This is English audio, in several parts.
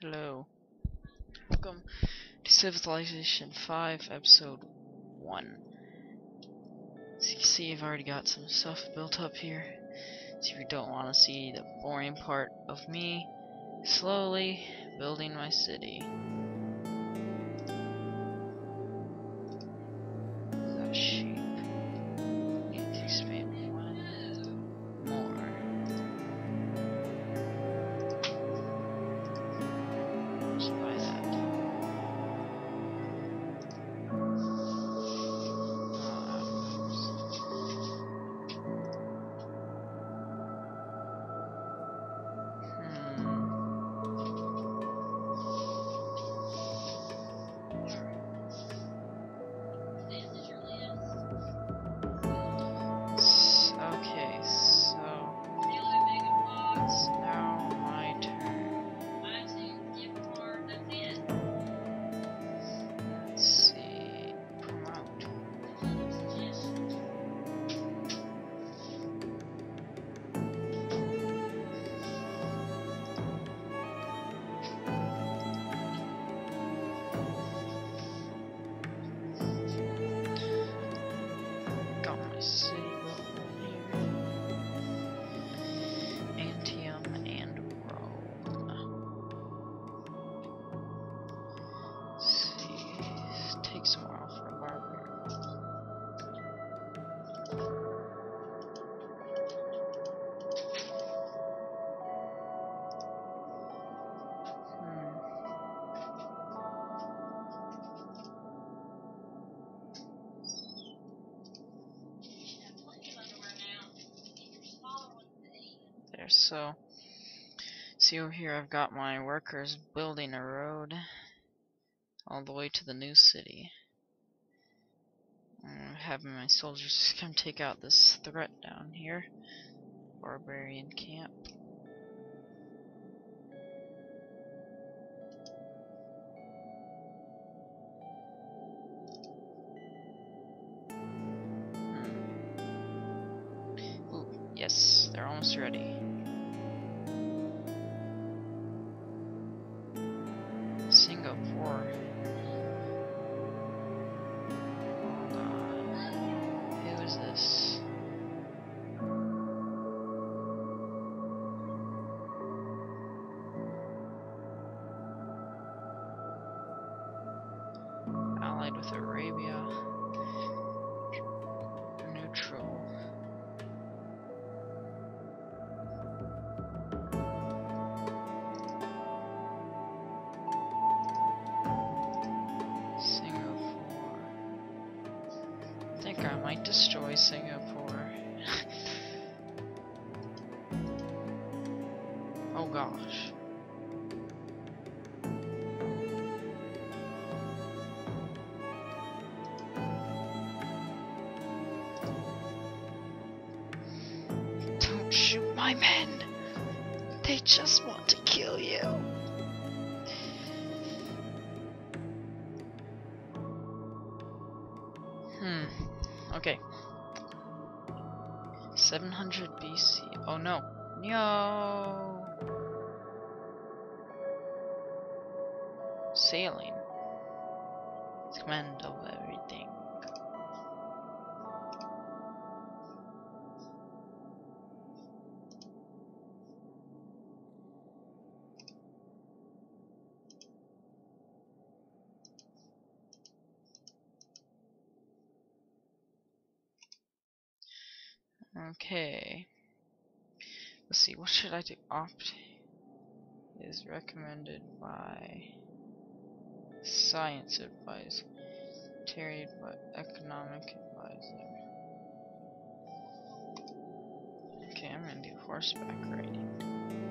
Hello. Welcome to Civilization 5, Episode 1. As you can see, I've already got some stuff built up here. So if you don't want to see the boring part of me slowly building my city. So. See over here, I've got my workers building a road all the way to the new city. I'm having my soldiers come take out this threat down here. Barbarian camp. Hmm. Yes, they're almost ready. Oh gosh. Don't shoot my men! They just want to kill you. Hmm. Okay. 700 BC. Oh no. No. Sailing. It's command of everything. Okay. Let's see, what should I do? Opt is recommended by science advisor, Terry economic advisor. Okay, I'm gonna do horseback riding.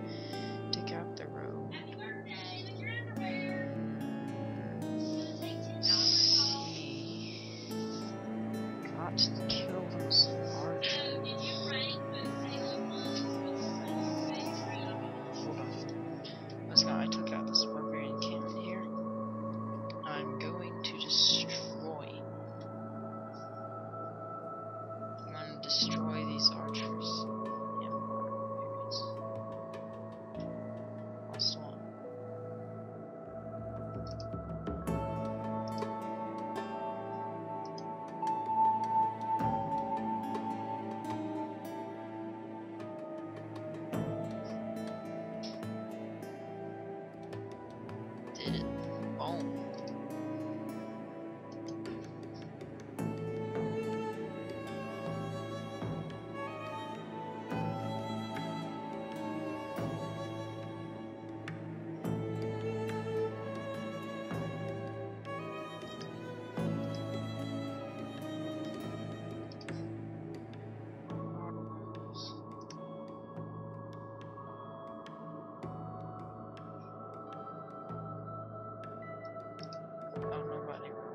Oh, nobody.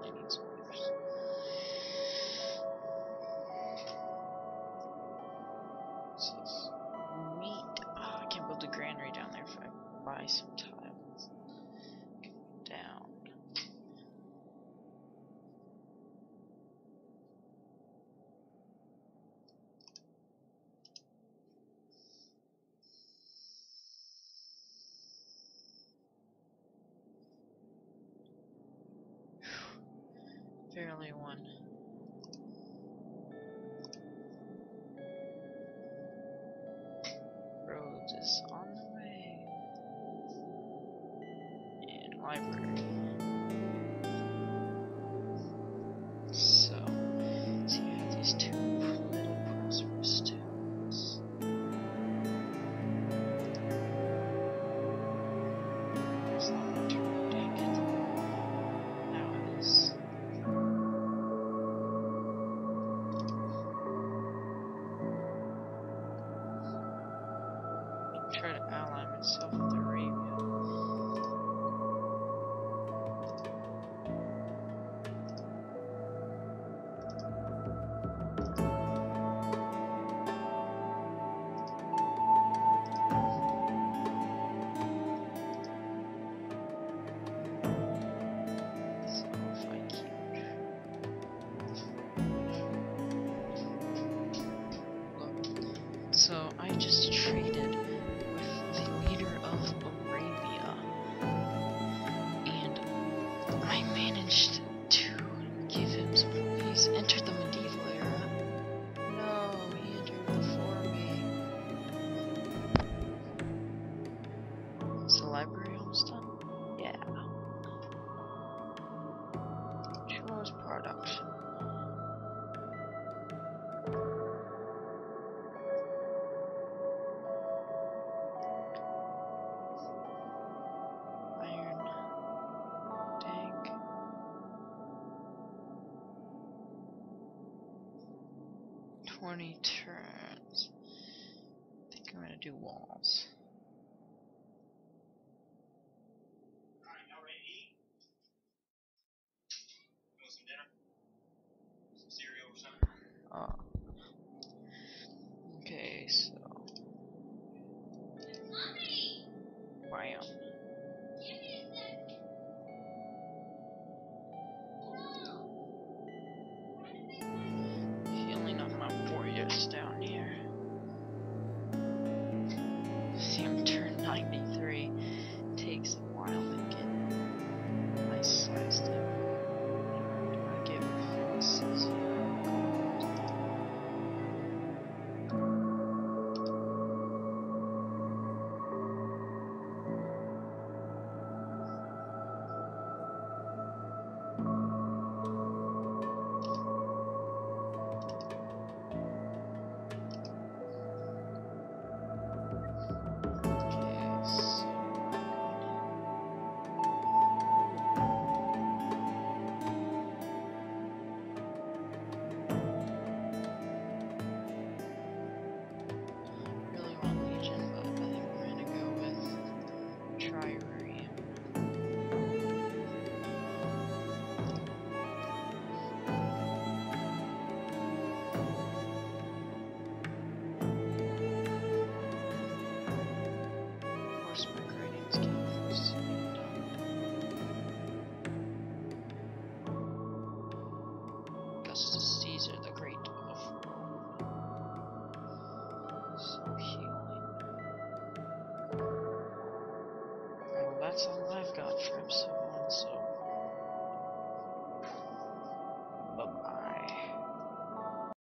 fairly one. Roads is on the way. And library. alignment so. 20 turns. I think I'm going to do walls. Augustus Caesar